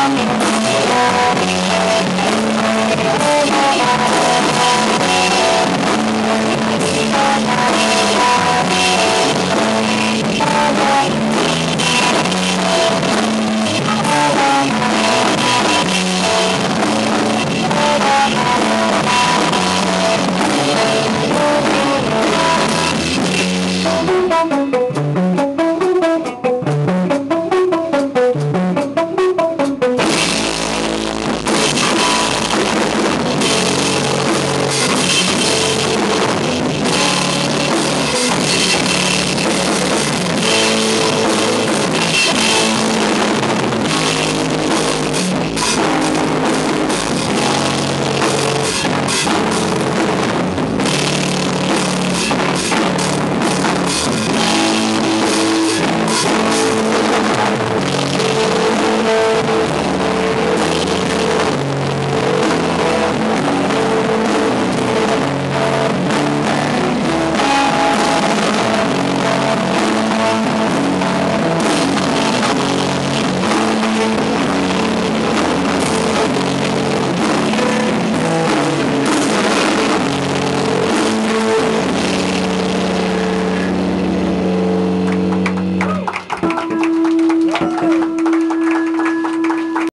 Um,